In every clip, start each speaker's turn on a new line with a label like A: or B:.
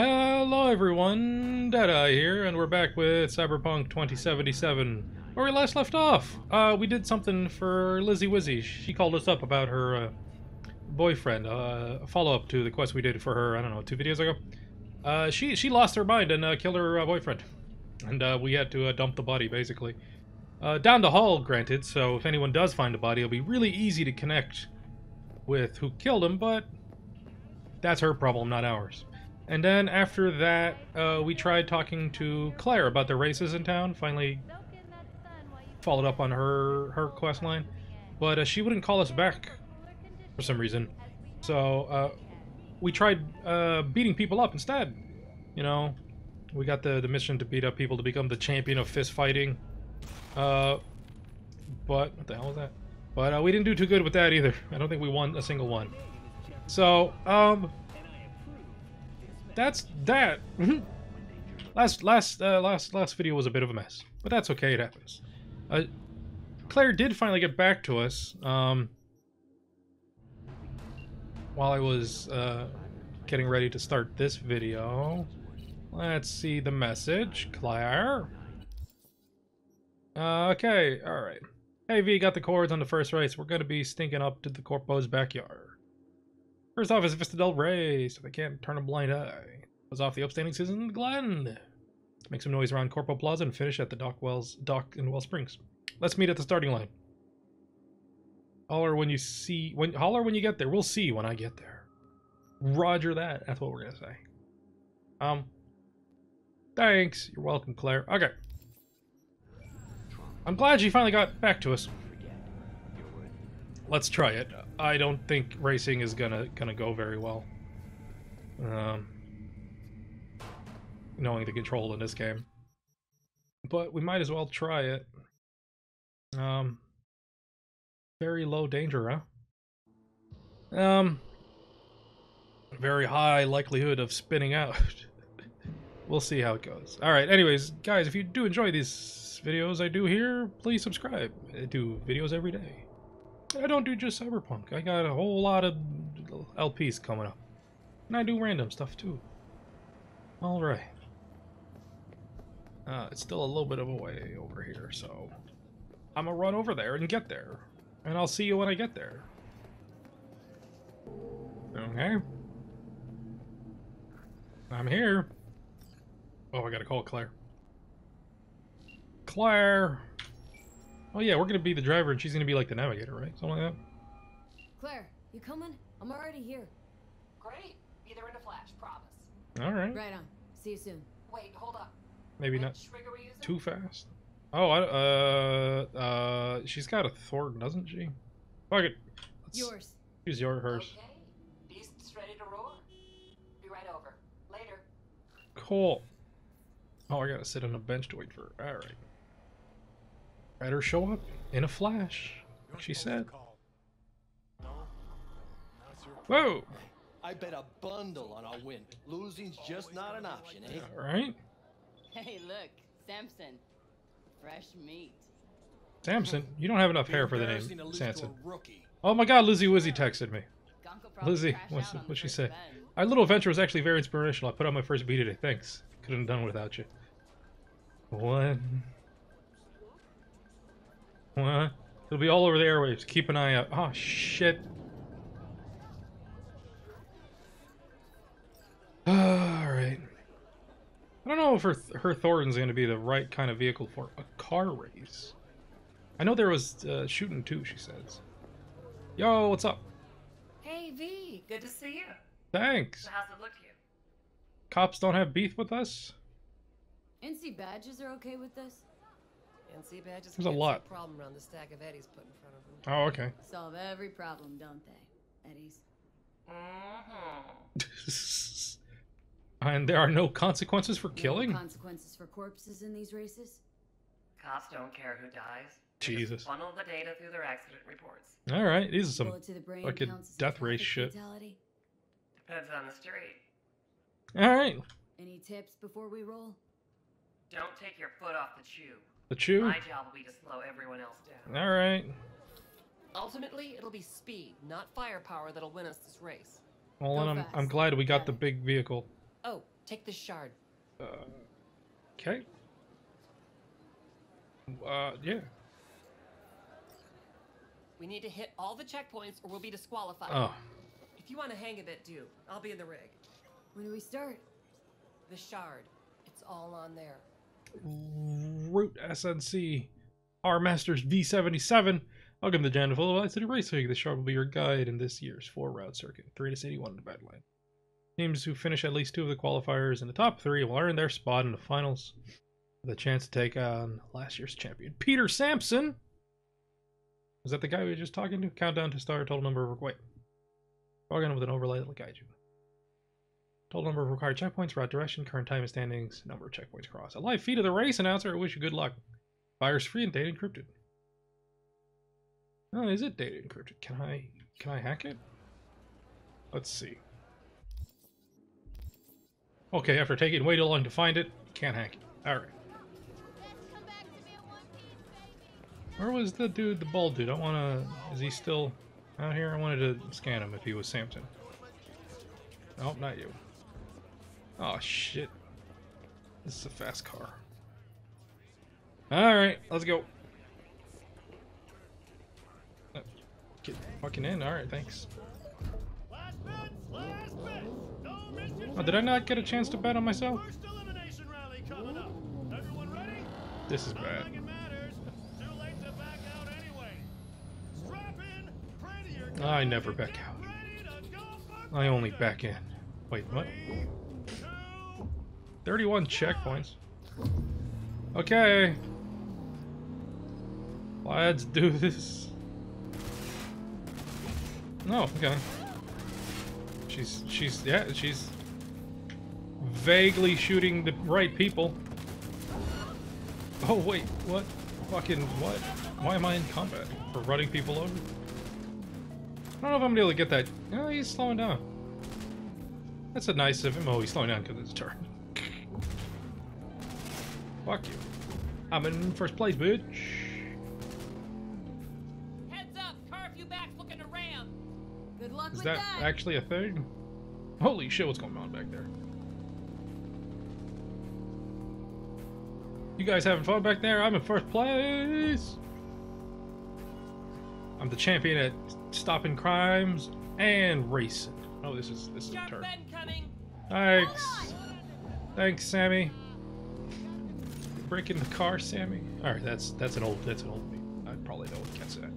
A: Hello everyone, Deadeye here, and we're back with Cyberpunk 2077. Where we last left off, uh, we did something for Lizzy Wizzy. She called us up about her uh, boyfriend, uh, follow-up to the quest we did for her, I don't know, two videos ago. Uh, she, she lost her mind and uh, killed her uh, boyfriend. And we had to dump the body, basically. Down the hall, granted, so if anyone does find a body, it'll be really easy to connect with who killed him, but that's her problem, not ours. And then after that, uh, we tried talking to Claire about the races in town. Finally, followed up on her her quest line, but uh, she wouldn't call us back for some reason. So uh, we tried uh, beating people up instead. You know, we got the the mission to beat up people to become the champion of fist fighting. Uh, but what the hell was that? But uh, we didn't do too good with that either. I don't think we won a single one. So um that's that. last last uh, last last video was a bit of a mess, but that's okay. It happens. Uh, Claire did finally get back to us. Um, while I was uh, getting ready to start this video, let's see the message, Claire. Uh, okay, all right. Hey V, got the cords on the first race. We're gonna be stinking up to the Corpo's backyard. First off is Vista Del Rey, so they can't turn a blind eye. Was off the upstanding citizen Glen. Make some noise around Corpo Plaza and finish at the Dock Wells Dock in Wellsprings. Let's meet at the starting line. Holler when you see when holler when you get there. We'll see when I get there. Roger that. That's what we're gonna say. Um Thanks. You're welcome, Claire. Okay. I'm glad you finally got back to us. Let's try it. I don't think racing is gonna gonna go very well. Um, knowing the control in this game, but we might as well try it. Um, very low danger, huh? Um, very high likelihood of spinning out. we'll see how it goes. All right. Anyways, guys, if you do enjoy these videos I do here, please subscribe. I do videos every day. I don't do just Cyberpunk. I got a whole lot of LPs coming up. And I do random stuff too. Alright. Uh, it's still a little bit of a way over here, so... I'm gonna run over there and get there. And I'll see you when I get there. Okay. I'm here. Oh, I gotta call Claire. Claire! Oh yeah, we're gonna be the driver and she's gonna be like the navigator, right? Something like that?
B: Claire, you coming? I'm already here.
C: Great. Be there in a flash, promise.
A: Alright.
B: Right on. See you soon.
C: Wait, hold up.
A: Maybe
C: Which
A: not
C: trigger we using?
A: too fast. Oh, I, uh, uh, she's got a Thorton, doesn't she? Fuck it. Let's
B: Yours.
A: use your hers.
C: Okay. Beasts ready to roar? Be right over. Later.
A: Cool. Oh, I gotta sit on a bench to wait for her. Alright. Let her show up in a flash, like she said. Whoa!
D: I bet a bundle on a win. Losing's just not an option, eh?
A: Alright.
E: Hey, look, Sampson. Fresh meat.
A: Sampson, you don't have enough hair for the name
D: lose Sampson.
A: Oh my god, Lizzy Wizzy texted me. Lizzie,
E: crashed
A: what's,
E: out on
A: she say?
E: bend.
A: Our little adventure was actually very inspirational. I put out my first beat today. Thanks. Couldn't have done without you. What? What? It'll be all over the airwaves. Keep an eye out. Oh, shit. Alright. I don't know if her, her Thorton's going to be the right kind of vehicle for a car race. I know there was uh, shooting too, she says. Yo, what's up?
C: Hey, V. Good to see you.
A: Thanks.
C: So how's it look to you?
A: Cops don't have beef with us?
B: NC badges are okay with this?
C: NC badges
A: There's a lot.
C: problem around the stack of Eddies put in front of them.
A: Oh, okay.
B: Solve every problem, don't they? Eddie's.
C: Mm-hmm.
A: and there are no consequences for
B: No
A: killing?
B: consequences for corpses in these races?
C: Cops don't care who dies.
A: Jesus.
C: Just funnel the data through their accident reports.
A: Alright, these are some
B: Bullet to the brain
A: fucking
B: counts as a
A: death race shit.
B: Fatality?
C: Depends on the street.
A: Alright.
B: Any tips before we roll?
C: Don't take your foot off the chew.
A: The chew?
C: My job will be to slow everyone else down.
A: Alright.
F: Ultimately, it'll be speed, not firepower, that'll win us this race.
A: Well,
B: Go
A: then I'm, I'm glad we got
B: Got
A: the big vehicle.
F: Oh, Take this shard.
A: Uh, Okay. Uh, yeah.
F: We need to hit all the checkpoints or we'll be disqualified.
A: Oh,
F: If you want to hang a bit, do. I'll be in the rig.
B: When do we start?
F: The shard. It's all on there.
A: Root SNC R Masters V77. Welcome to the Jan Full of City Racing. This shard will be your guide in this year's four route circuit, 3 to 81 in the Badline. Teams who finish at least two of the qualifiers in the top three will earn their spot in the finals a chance to take on last year's champion, Peter Sampson. Is that the guy we were just talking to? Countdown to start, total number of. Wait. Log with an overlay that will guide you. Total number of required checkpoints, route direction, current time and standings, number of checkpoints crossed. A live feed of the race announcer. I wish you good luck. Virus free and data encrypted. Oh, is it data encrypted? Can I can I hack it? Let's see. Okay, after taking way too long to find it, can't hack it. Alright. Where was the dude, the bald dude? I wanna is he still out here? I wanted to scan him if he was Sampson. Nope, not you. Oh shit. This is a fast car. Alright, let's go. Uh, Get fucking in, alright, thanks. Oh, did I not get a chance to bet on myself? This is bad. I never back out. I only back in. Wait, what? 31 checkpoints. Okay. Let's do this. No, okay. She's, she's, yeah, she's vaguely shooting the right people. Oh, wait, what? Fucking, what? Why am I in combat? For running people over? I don't know if I'm gonna be able to get that. Oh, he's slowing down. That's a nice of him. Oh, he's slowing down because it's a turn. Fuck you. I'm in first place, bitch.
E: Heads up, car a few backs looking to ram.
B: Good luck
A: Is
B: with
A: that
B: that.
A: actually a thing? Holy shit, what's going on back there? You guys having fun back there? I'm in first place! I'm the champion at stopping crimes and racing. Oh, this is this is a turn. Thanks. Thanks, Sammy. Breaking the car, Sammy. All right, that's that's an old that's an old meme. I probably know what gets that.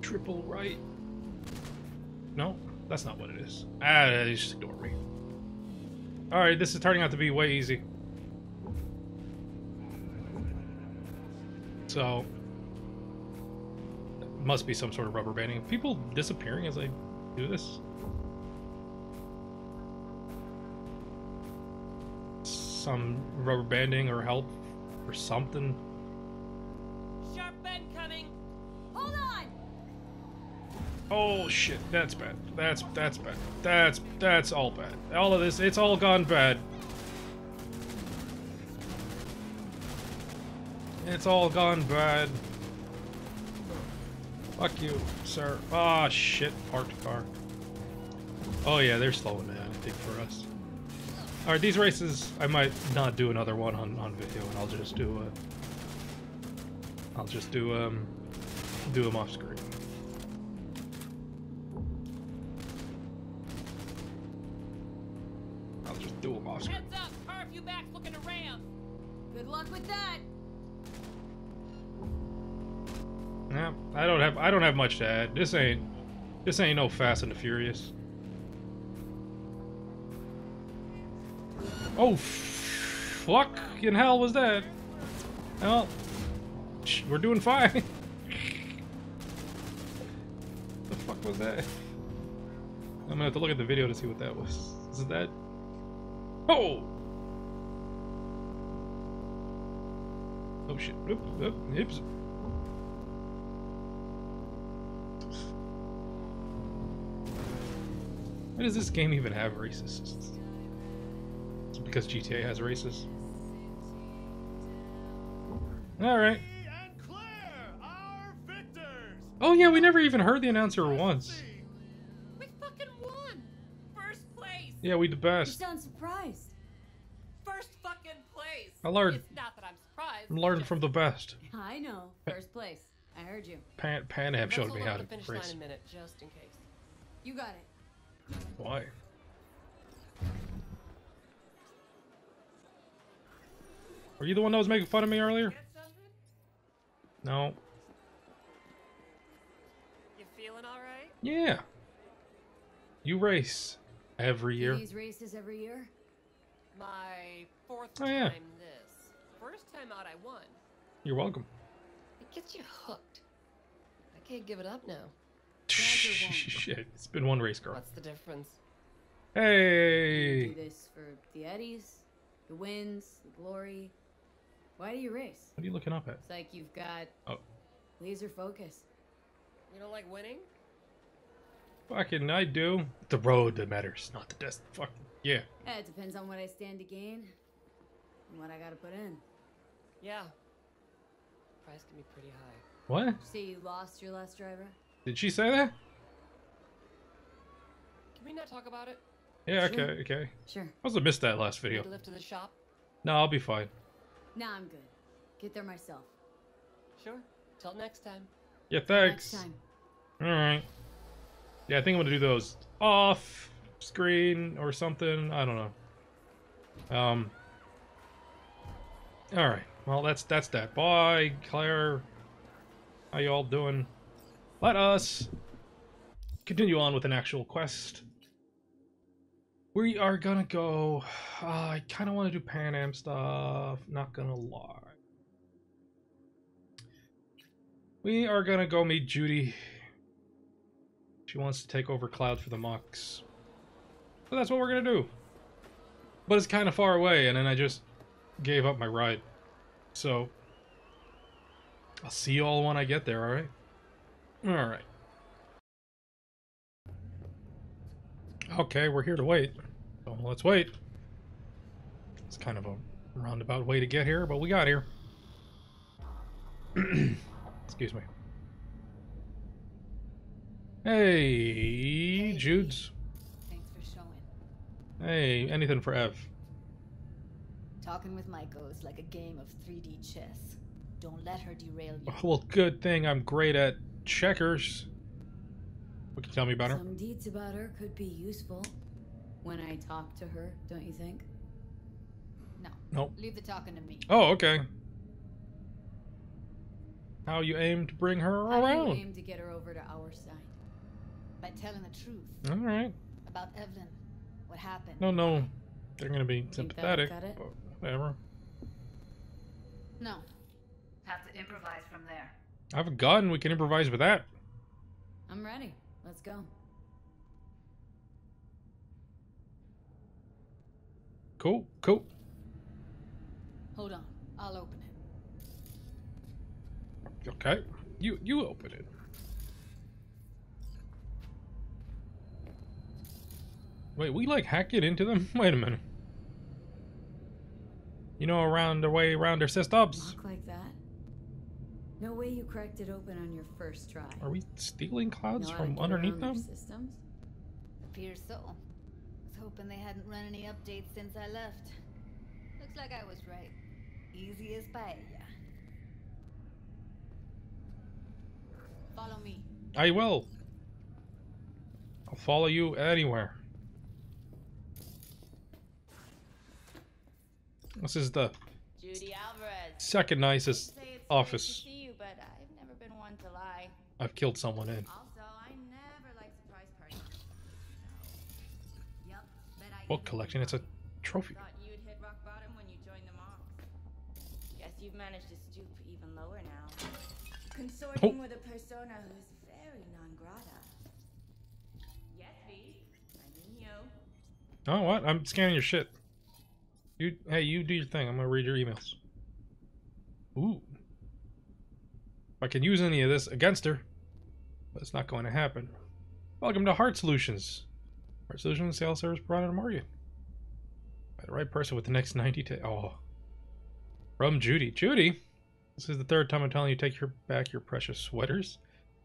A: Triple right. No, that's not what it is. Ah, just ignore me. All right, this is turning out to be way easy. So, must be some sort of rubber banding. People disappearing as I do this? Some rubber banding or help or something.
E: Sharp bend coming.
B: Hold on.
A: Oh shit, that's bad. That's that's bad. That's that's all bad. All of this, it's all gone bad. It's all gone bad. Fuck you, sir. Ah, shit, parked car. Oh yeah, they're slowing down, I think, for us. Alright, these races, I might not do another one on, on video, and I'll just do a... I'll just do, um... Do them off screen. I'll just do them off screen.
E: Heads up, car a few backs looking ram.
B: Good luck with that.
A: Yeah, I don't have I don't have much to add. This ain't this ain't no Fast and the Furious. Oh, fuck in hell was that? Well, we're doing fine. the fuck was that? I'm gonna have to look at the video to see what that was. Is that? Oh! Oh shit. Oop, oop, oops. Why does this game even have racists? It's because GTA has racists. Alright.
G: and Claire, our victors.
A: Oh yeah, we never even heard the announcer once.
E: We fucking won! First place!
A: Yeah, we the
B: You
A: best.
B: sound surprised.
E: First fucking place!
A: I learned-
E: It's not that I'm surprised.
A: I'm learning
E: just-
A: from the best.
B: I know. First place. I heard you.
A: Pan Pan Am
F: Let's
A: showed
F: hold
A: me
F: on
A: how
F: the
A: to
F: finish line
A: race.
F: a minute, just in case.
B: You got it.
A: Why? Were you the one that was making fun of me earlier? No.
F: You feeling all right?
A: Yeah. You race every year.
B: These races every year.
F: My fourth
A: Oh, yeah.
F: time this. First time out, I won.
A: You're welcome.
F: It gets you hooked. I can't give it up now.
B: Badger won't.
A: Shit, it's been one race, girl.
F: What's the difference?
B: You
A: Hey.
B: do this for the eddies, the wins, the glory. Why do you race?
A: What are you looking up at?
B: It's like you've got
A: Oh.
B: laser focus.
F: You don't like winning?
A: Fucking I do. The road that matters, not the desk. Fuck yeah.
B: Eh, it depends on what I stand to gain and what I gotta put in.
F: Yeah. Price can be pretty high.
A: What?
B: You say you lost your last driver?
A: Did she say that?
F: Can we not talk about it?
A: Yeah.
B: Sure.
A: Okay. Okay.
B: Sure.
A: I must have missed that last video.
F: to lift to the shop?
A: No, I'll be fine.
B: Nah, I'm good. Get there myself.
F: Sure. Till next time.
A: Yeah.
B: Next
A: Thanks.
B: time.
A: All right. Yeah, I think I'm gonna do those off screen or something. I don't know. Um. All right. Well, that's that's that. Bye, Claire. How you all doing? Let us continue on with an actual quest. We are gonna go. Uh, I kind of want to do Panam stuff. Not gonna lie. We are gonna go meet Judy. She wants to take over Cloud for the Mox. So that's what we're gonna do. But it's kind of far away, and then I just gave up my ride. So I'll see you all when I get there. All right. All right. Okay, we're here to wait. So let's wait. It's kind of a roundabout way to get here, but we got here. Excuse me. Hey, Judes.
B: Thanks for showing.
A: Hey, anything for Ev.
G: Talking with Maiko is like a game of 3D chess. Don't let her derail you.
A: Well, good thing I'm great at checkers. What can you tell me about her?
B: Some deeds about her could be useful when I talk to her, don't you think?
G: No.
A: Nope.
G: Leave the talking to me.
A: Oh, okay. How you aim to bring her
B: How do you aim to get her over to our side?
G: By telling the truth
A: All right.
G: about Evelyn. What happened.
A: No, no. They're gonna be sympathetic,
B: cut it?
A: whatever.
G: No. Have to improvise from there.
A: I have a gun. We can improvise with that.
B: I'm ready. Let's go.
A: Cool, cool.
G: Hold on. I'll open it.
A: Okay. You you open it. Wait, we like hack it into them? Wait a minute. You know, around the way around their systems.
B: Lock like that? No way you cracked it open on your first try.
A: Are we stealing clouds
B: Know
A: from underneath them?
B: Systems?
G: Appears so. Was hoping they hadn't run any updates since I left. Looks like I was right. Easy as paella. Follow me.
A: I will. I'll follow you anywhere. This is the
H: Judy Alvarez.
A: second nicest
H: Say it's
A: office
H: Great to see you, but I've never been to lie.
A: I've killed someone in.
H: Also, I never like surprise parties.
G: I
A: Book collection. It's a trophy.
H: Thought you'd hit rock bottom when you joined the Mox. Guess you've managed to stoop even lower now. Consorting
A: Oh.
H: with a persona who's very non grata. Yes, V. I mean you.
A: Oh, what? I'm scanning your shit. You, hey, you do your thing. I'm gonna read your emails. Ooh. I can use any of this against her, but it's not going to happen. Welcome to Heart Solutions. Heart Solutions sales service provider to market. By the right person with the next 90 to oh. From Judy. Judy, this is the third time I'm telling you take your back your precious sweaters.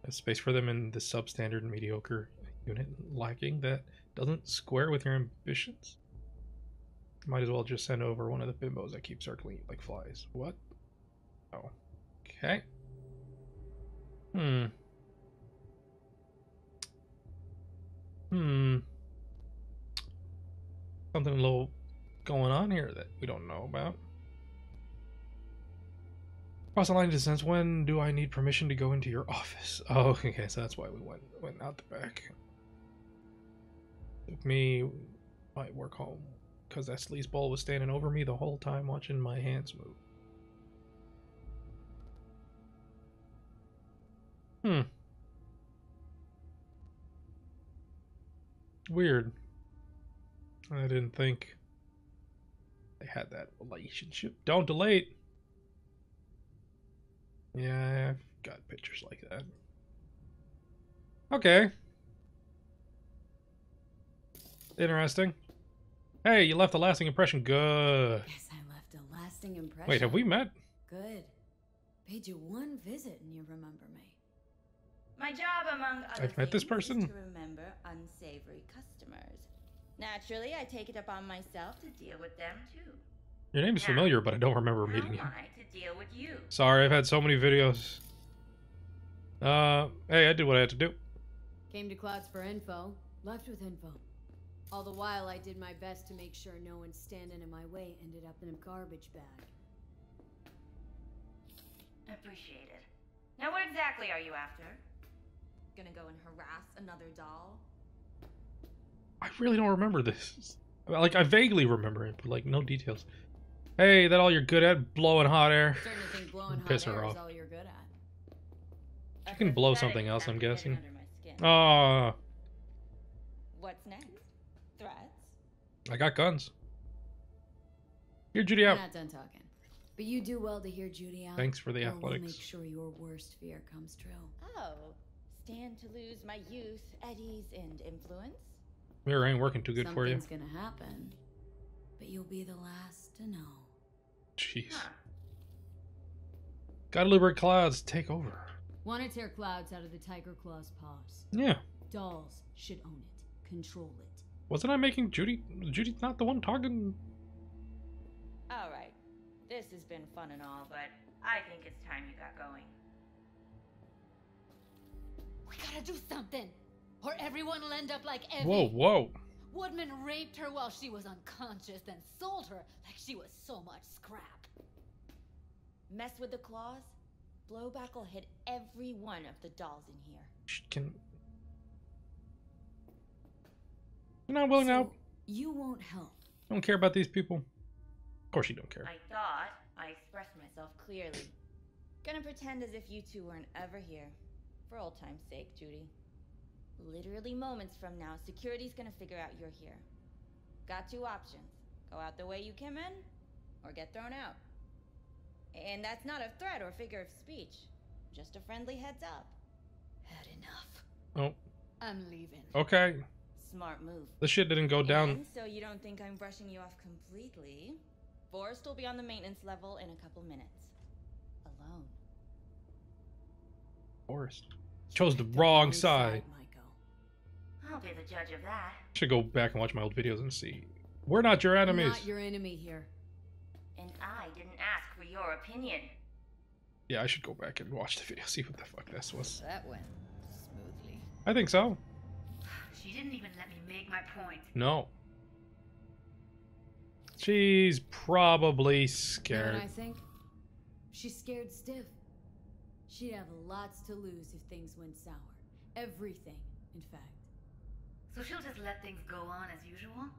A: A space for them in the substandard mediocre unit lacking that doesn't square with your ambitions? Might as well just send over one of the bimbos that keep circling like flies. What? Oh. Okay. Hmm. Hmm. Something a little going on here that we don't know about. Cross the line distance. When do I need permission to go into your office? Oh, okay, so that's why we went went out the back. Took me my work home because that sleazeball was standing over me the whole time watching my hands move. Hmm. Weird. I didn't think they had that relationship. Don't delete. Yeah, I've got pictures like that. Okay. Interesting. Hey, you left a lasting impression. Good.
B: Yes, I left a lasting impression.
A: Wait, have we met?
B: Good. Paid you one visit and you remember me.
H: My job, among other
A: I've met this
H: things, is
A: person.
H: to remember unsavory customers. Naturally, I take it upon myself to deal with them too.
A: Your name is
H: Now,
A: familiar, but I don't remember
H: How
A: meeting
H: am
A: you.
H: I to deal with you?
A: Sorry, I've had so many videos. Uh, hey, I did what I had to do.
B: Came to Clouds for info, left with info. All the while, I did my best to make sure no one standing in my way ended up in a garbage bag.
H: Appreciated. Now, what exactly are you after? Gonna go and harass another doll?
A: I really don't remember this. Like, I vaguely remember it, but like, no details. Hey, that all you're good at? Blowing hot air?
B: Certainly think blowing hot
A: Piss her
B: air
A: off.
B: all you're good at.
H: A
A: You can blow something else, I'm guessing.
H: getting under.
A: Oh,
H: What's next? Threats?
A: I got guns. Here, Judy
B: We're
A: out.
B: not done talking. But you do well to hear Judy out.
A: Thanks for the
B: or We'll
A: athletics.
B: make sure your worst fear comes true.
H: Oh, stand to lose my youth, eddies, and influence?
A: Mirror ain't working too good for you.
B: Something's gonna happen, but you'll be the last to know.
A: Jeez.
H: Huh.
A: Gotta liberate clouds. Take over.
B: Want to tear clouds out of the Tiger Claw's paws.
A: Yeah.
B: Dolls should own it, control it.
A: Wasn't I making Judy? Judy's not the one talking.
H: All right. This has been fun and all, but I think it's time you got going.
G: We gotta do something, or everyone will end up like Evie.
A: Whoa, whoa.
G: Woodman raped her while she was unconscious, then sold her like she was so much scrap.
H: Mess with the claws? Blowback will hit every one of the dolls in here.
A: Sh- Can. You're not willing to help?
B: You won't help.
A: I Don't care about these people? Of course you don't care.
H: I thought I expressed myself clearly. Gonna pretend as if you two weren't ever here. For old time's sake, Judy. Literally moments from now, security's gonna figure out you're here. Got two options go out the way you came in, or get thrown out. And that's not a threat or figure of speech, just a friendly heads up.
G: Had enough.
A: Oh,
G: I'm leaving.
A: okay.
H: Smart move.
A: The shit didn't go down.
H: And so you don't think I'm brushing you off completely. Forrest will be on the maintenance level in a couple minutes. Alone.
A: Forrest. Chose the wrong side.
B: Michael.
H: I'll be the judge of that.
A: Should go back and watch my old videos and see. We're not your
B: I'm
A: enemies.
B: Not your enemy here.
H: And I didn't ask for your opinion.
A: Yeah, I should go back and watch the video, see what the fuck this was.
G: That went smoothly.
A: I think so.
C: She didn't even let me make my point.
A: No. She's probably
B: You know
A: scared.
B: what I think? She's scared stiff. She'd have lots to lose if things went sour. Everything, in fact.
C: So she'll just let things go on as usual?
A: I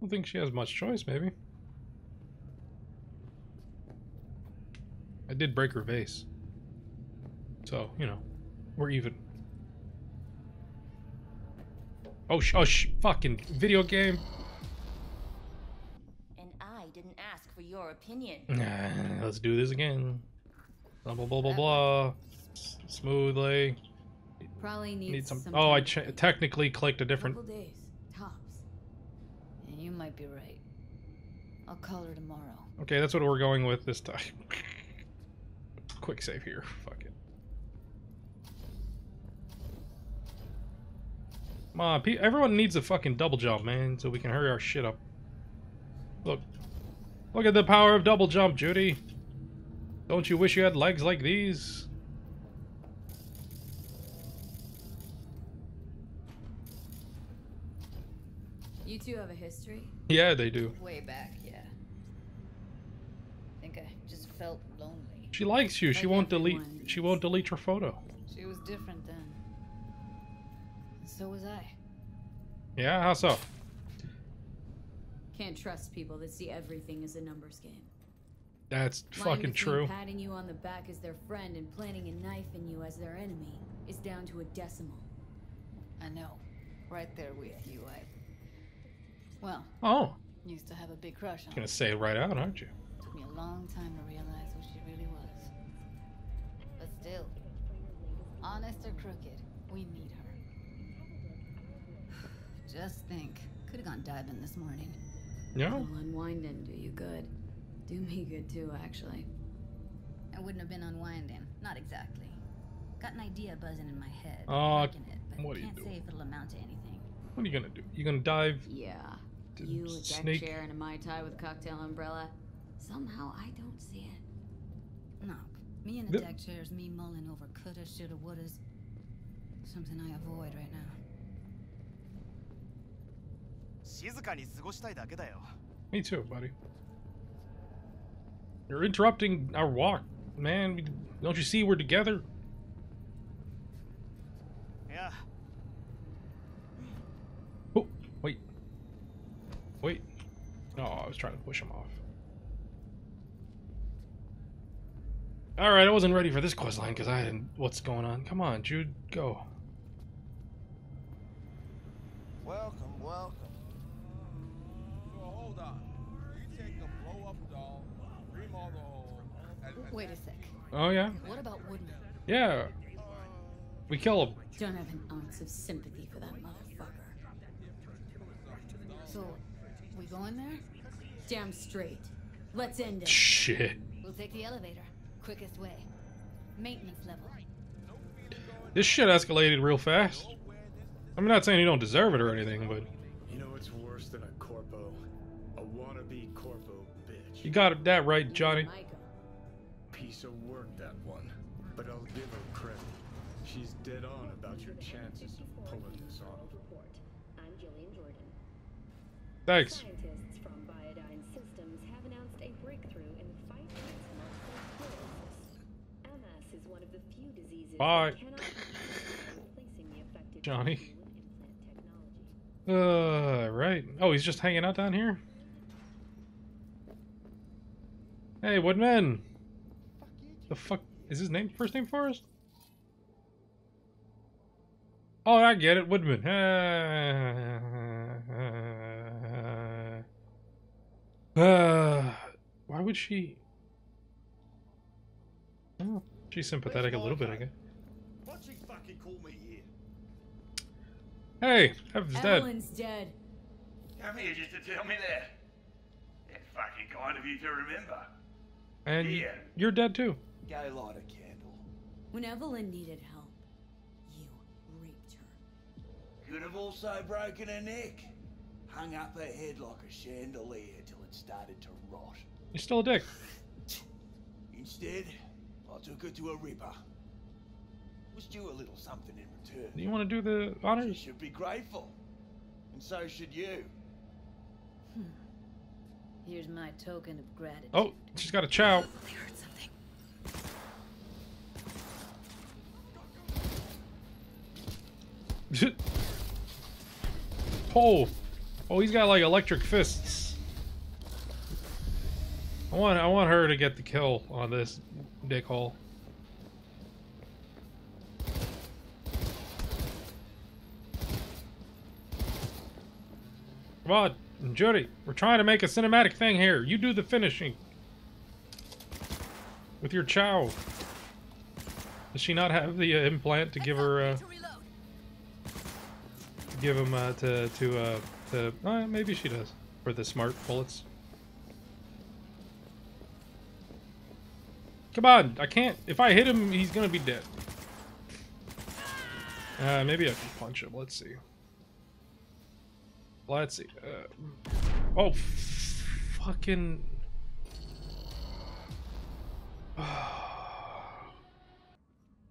A: don't think she has much choice, maybe. I did break her vase. So, you know, we're even. Oh, sh- oh, sh- fucking video game.
H: And I didn't ask for your opinion.
A: Nah, let's do this again. Blah, blah, blah, blah, uh, blah. Smoothly.
B: Probably needs
A: Need some.
B: some
A: Oh, I
B: time to
A: ch-
B: think.
A: technically clicked a different.
B: Couple days, tops.
G: And you might be right. I'll call her tomorrow.
A: Okay, that's what we're going with this time. Quick save here. Fuck it. Come on, everyone needs a fucking double jump, man, so we can hurry our shit up. Look. Look at the power of double jump, Judy. Don't you wish you had legs like these?
B: You two have a history?
A: Yeah, they do.
G: Way back, yeah. I think I just felt lonely.
A: She likes you. She won't delete. She won't delete your photo.
G: She was different then. And so was I.
A: Yeah, how so?
B: Can't trust people that see everything as a numbers game.
A: That's
B: Line
A: fucking
B: between
A: true.
B: Patting you on the back as their friend and planting a knife in you as their enemy is down to a decimal.
G: I know. Right there with you, I. Well,
A: Oh,
G: used to have a big crush on her.
A: gonna say it right out, aren't you?
G: Took me a long time to realize who she really was. But still, honest or crooked, we need her. Just think, could have gone diving this morning.
A: Yeah.
B: It'll unwind and do you good. Do me good too, actually.
G: I wouldn't have been unwinding. Not exactly. Got an idea buzzing in my head.
A: Aw,
G: working it, but
A: what are you
G: can't
A: doing?
G: say if it'll amount to anything.
A: What are you gonna do? You gonna dive?
B: Yeah.
A: Did
B: You, a deck
A: snake-
B: chair, and a Mai Tai with cocktail umbrella. Somehow I don't see it.
G: No, me in a
A: The-
G: deck chair is me mulling over coulda, shoulda, wouldas. Something I avoid right now.
I: 静かに過ごしたいだけだよ
A: Me too, buddy. You're interrupting our walk, man. Don't you see we're together?
I: いや
A: Oh, wait. Wait. Oh, I was trying to push him off. Alright, I wasn't ready for this quest line because I didn't. What's going on? Come on, Jude, go.
D: Welcome, welcome.
J: So hold on. You take a blow up doll, remodel the whole. and- and-
G: Wait a sec.
A: Oh, yeah?
G: What about Woodman?
A: Yeah. We kill him.
B: Don't have an ounce of sympathy for that motherfucker.
G: So, we going there?
B: Damn straight. Let's end it.
A: Shit.
G: We'll take the elevator. Quickest way. Maintenance level.
A: This shit escalated real fast. I'm not saying you don't deserve it or anything, but
K: You know what's worse than a corpo? A wannabe corpo bitch.
A: you got that right, Johnny.
L: The affected
A: Johnny.
L: tissue with implant technology.
A: Uh, right. Oh, he's just hanging out down here? Hey, Woodman! The fuck? Is his name, first name Forrest? Oh, I get it, Woodman. Uh, why would she... Oh, she's sympathetic a little bit, I guess.
D: What'd she fucking call me here?
A: Hey, Evans dead.
B: Evelyn's dead.
M: Come here just to tell me that. That's fucking kind of you to remember.
A: And
M: Yeah.
A: you're dead too.
D: Go light a candle.
B: When Evelyn needed help, you raped her.
D: Could have also broken her neck. Hung up her head like a chandelier till it started to rot.
A: You're still a dick.
D: Instead, I took her to a ripper. Was due a little something in return.
A: You want to do the
D: She
A: honors?
D: should be grateful. And so should you. Hmm.
G: Here's my token of gratitude.
A: Oh, she's got a chow.
G: I heard something.
A: oh, oh, he's got like electric fists. I want, I want her to get the kill on this dickhole. Come on, Jody, we're trying to make a cinematic thing here. You do the finishing. With your chow. Does she not have the uh, implant to give her, uh, to give him, uh, to, to, uh, to, uh, maybe she does. For the smart bullets. Come on, I can't, if I hit him, he's gonna be dead. Uh, maybe I can punch him, let's see. Let's see. Uh, oh, fucking.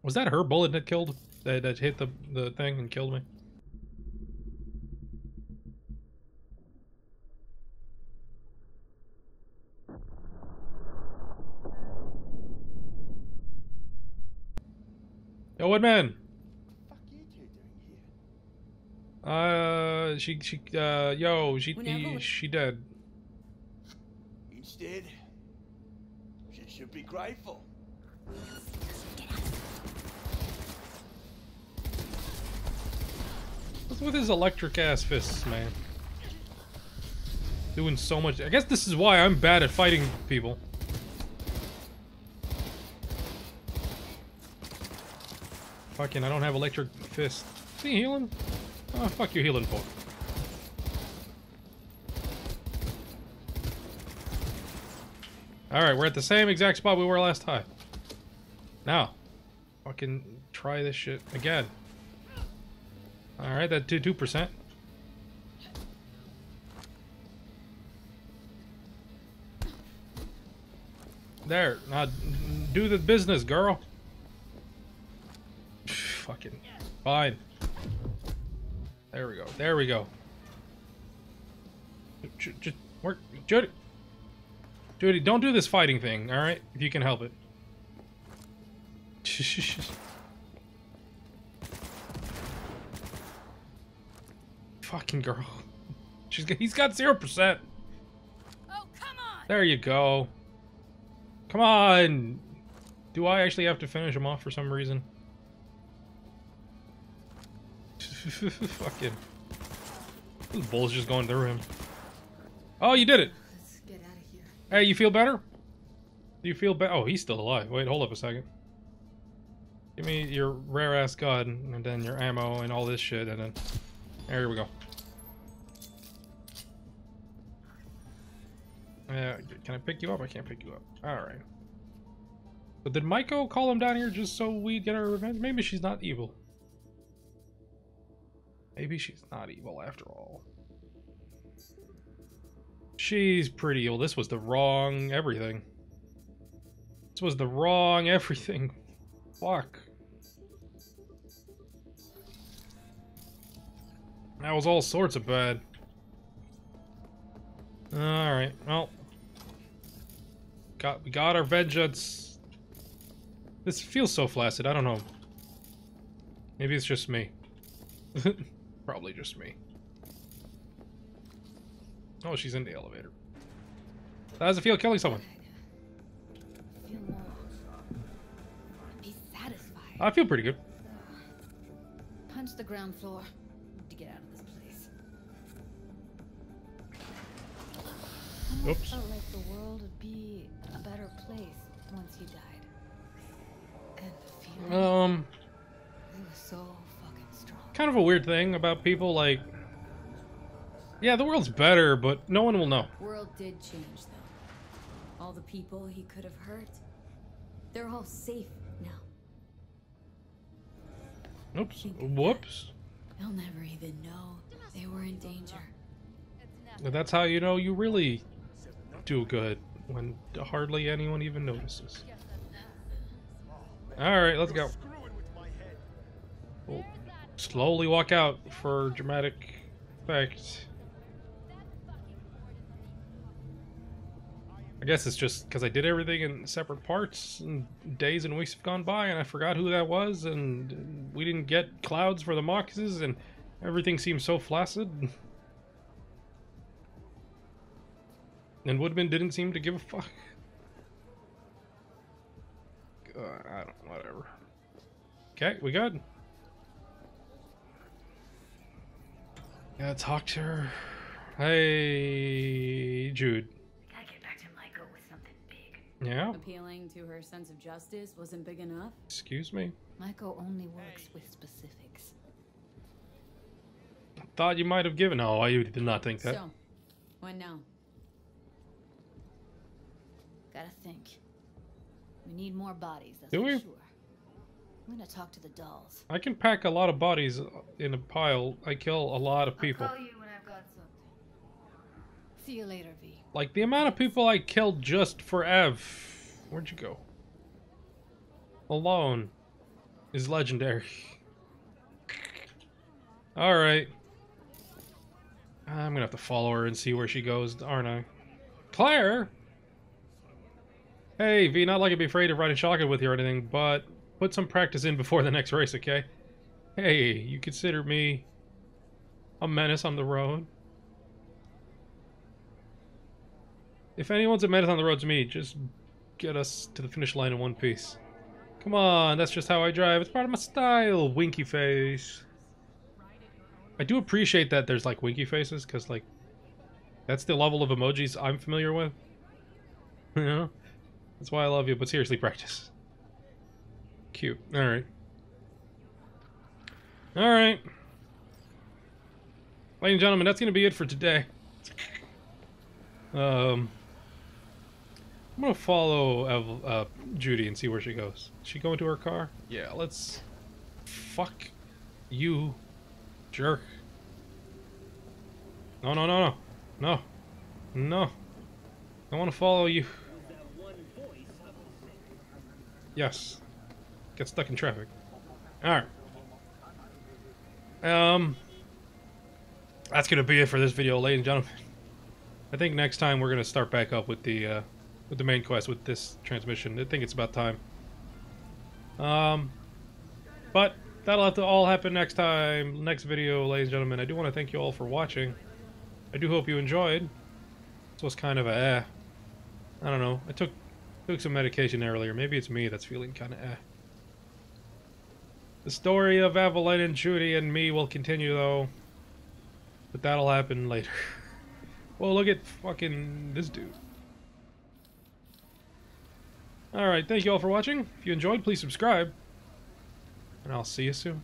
A: Was that her bullet that killed? That, that hit the, the thing and killed me? Yo, Woodman! Uh, she, she, uh, yo, she, he, she dead.
D: Instead, she should be grateful.
A: What's with his electric ass fists, man? Doing so much. I guess this is why I'm bad at fighting people. Fucking, I don't have electric fist. Is he healing? Oh, fuck you healing for. Alright, we're at the same exact spot we were last time. Now, fucking try this shit again. Alright, that 2 2%. There, now do the business, girl. Fucking fine. There we go. There we go. Just work, Judy. Judy, don't do this fighting thing, all right? If you can help it. Fucking girl. She's he's got zero percent.
E: Oh come on!
A: There you go. Come on. Do I actually have to finish him off for some reason? Fucking. This bull's just going through him. Oh, you did it.
B: Let's get out of here.
A: Hey, you feel better? Do you feel better? Oh, he's still alive. Wait, hold up a second. Give me your rare ass gun, and then your ammo, and all this shit, and then. There we go. Uh, can I pick you up? I can't pick you up. Alright. But did Maiko call him down here just so we'd get our revenge? Maybe she's not evil. Maybe she's not evil after all. She's pretty evil. This was the wrong everything. This was the wrong everything. Fuck. That was all sorts of bad. Alright, well. Got we got our vengeance. This feels so flaccid, I don't know. Maybe it's just me. Probably just me. Oh, she's in the elevator. How does it feel killing someone?
G: Feel more. Be satisfied.
A: I feel pretty good.
G: Punch the ground floor. To get out of this place.
A: Oops.
G: Felt like the world would be a better place once he died.
A: Kind of a weird thing about people like. Yeah, the world's better, but no one will know.
B: World did change, though. All the people he could have hurt, they're all safe now.
A: Oops. Whoops.
B: They'll never even know they were in danger.
A: That's how you know you really do good when hardly anyone even notices. All right, let's go. We'll slowly walk out for dramatic effect. I guess it's just because I did everything in separate parts, and days and weeks have gone by, and I forgot who that was, and we didn't get clouds for the Moxes, and everything seems so flaccid. And Woodman didn't seem to give a fuck. Uh, I don't, whatever. Okay, we good. Yeah, talk to her. Hey, Jude.
G: Gotta get back to Maiko with something big.
A: Yeah,
B: Appealing to her sense of justice wasn't big enough.
A: excuse me.
G: Maiko only works with specifics.
A: Thought you might have given. Oh, I did not think that.
B: So, what now?
G: Gotta think. We need more bodies, that's
A: Do
G: for
A: we?
G: sure. I'm gonna talk to the dolls.
A: I can pack a lot of bodies in a pile. I kill a lot of people.
G: I'll call you when I've got some. See you later, V.
A: Like, the amount of people I killed just for Ev. Where'd you go? Alone is legendary. Alright. I'm gonna have to follow her and see where she goes, aren't I? Claire? Hey, V, not like I'd be afraid of riding shotgun with you or anything, but put some practice in before the next race, okay? Hey, you consider me a menace on the road? If anyone's a menace on the road to me, just get us to the finish line in one piece. Come on, that's just how I drive. It's part of my style, winky face. I do appreciate that there's like winky faces, because like, that's the level of emojis I'm familiar with. you know? That's why I love you, but seriously, practice. Cute. Alright. Alright. Ladies and gentlemen, that's going to be it for today. Um, I'm going to follow uh, Judy and see where she goes. Is she going to her car? Yeah, let's... Fuck you, jerk. No, no, no, no. No. No. I want to follow you. Yes. Get stuck in traffic. Alright. Um... That's gonna be it for this video, ladies and gentlemen. I think next time we're gonna start back up with the, uh, with the main quest with this transmission. I think it's about time. Um... But, that'll have to all happen next time, next video, ladies and gentlemen. I do want to thank you all for watching. I do hope you enjoyed. This was kind of a eh. I don't know. I took took some medication earlier. Maybe it's me that's feeling kind of eh. The story of Evelyn and Judy and me will continue though. But that'll happen later. well, look at fucking this dude. Alright, thank you all for watching. If you enjoyed, please subscribe. And I'll see you soon.